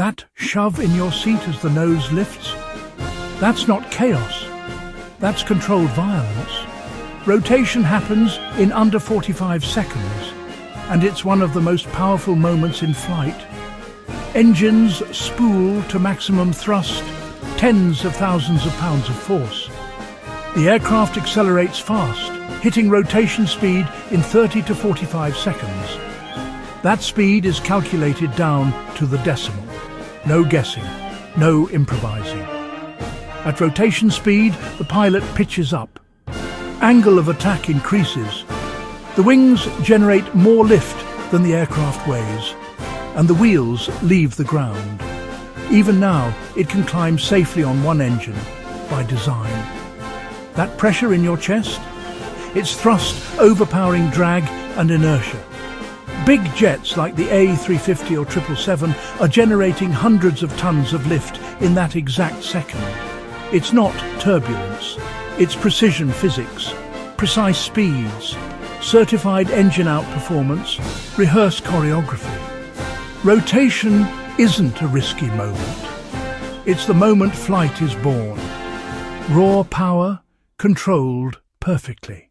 That shove in your seat as the nose lifts? That's not chaos. That's controlled violence. Rotation happens in under 45 seconds, and it's one of the most powerful moments in flight. Engines spool to maximum thrust, tens of thousands of pounds of force. The aircraft accelerates fast, hitting rotation speed in 30 to 45 seconds. That speed is calculated down to the decimal. No guessing, no improvising. At rotation speed, the pilot pitches up. Angle of attack increases. The wings generate more lift than the aircraft weighs, and the wheels leave the ground. Even now, it can climb safely on one engine by design. That pressure in your chest? It's thrust overpowering drag and inertia. Big jets like the A350 or 777 are generating hundreds of tons of lift in that exact second. It's not turbulence, it's precision physics, precise speeds, certified engine outperformance, rehearsed choreography. Rotation isn't a risky moment. It's the moment flight is born. Raw power, controlled perfectly.